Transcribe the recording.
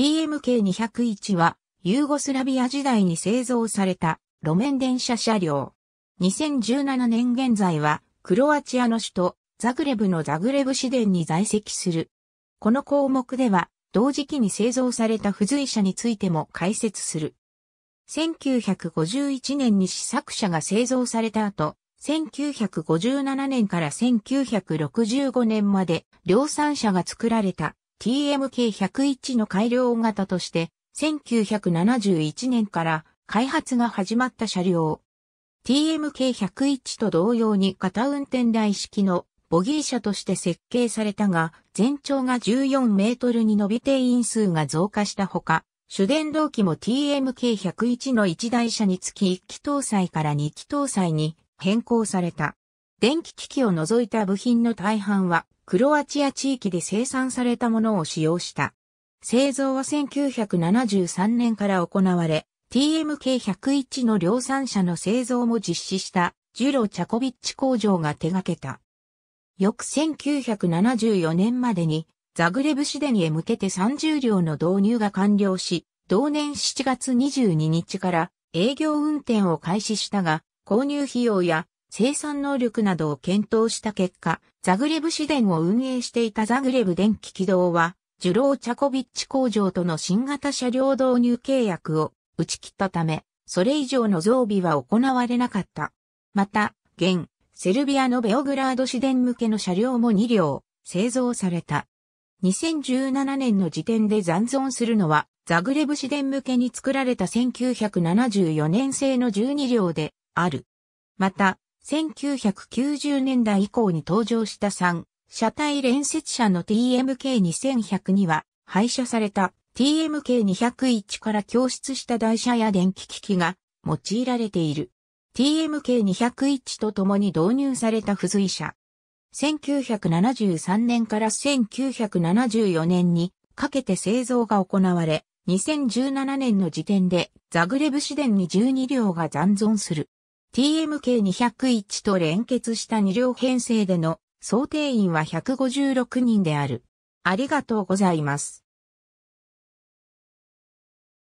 TMK201 はユーゴスラビア時代に製造された路面電車車両。2017年現在はクロアチアの首都ザグレブのザグレブ市電に在籍する。この項目では同時期に製造された付随車についても解説する。1951年に試作車が製造された後、1957年から1965年まで量産車が作られた TMK101 の改良型として、1971年から開発が始まった車両。TMK101 と同様に型運転台式のボギー車として設計されたが、全長が14メートルに伸び定員数が増加したほか、主電動機も TMK101 の1台車につき1機搭載から2機搭載に変更された。電気機器を除いた部品の大半はクロアチア地域で生産されたものを使用した。製造は1973年から行われ、TMK101 の量産車の製造も実施したジュロ・チャコビッチ工場が手掛けた。翌1974年までにザグレブ市電へ向けて30両の導入が完了し、同年7月22日から営業運転を開始したが、購入費用や生産能力などを検討した結果、ザグレブ市電を運営していたザグレブ電気軌道は、ジュロー・チャコビッチ工場との新型車両導入契約を打ち切ったため、それ以上の増備は行われなかった。また、現、セルビアのベオグラード市電向けの車両も2両製造された。2017年の時点で残存するのは、ザグレブ市電向けに作られた1974年製の12両である。また、1990年代以降に登場した3、車体連接車の TMK2100 には、廃車された TMK201 から供出した台車や電気機器が用いられている。TMK201 と共に導入された付随車。1973年から1974年にかけて製造が行われ、2017年の時点でザグレブ市電に12両が残存する。TMK201 と連結した2両編成での想定員は156人である。ありがとうございます。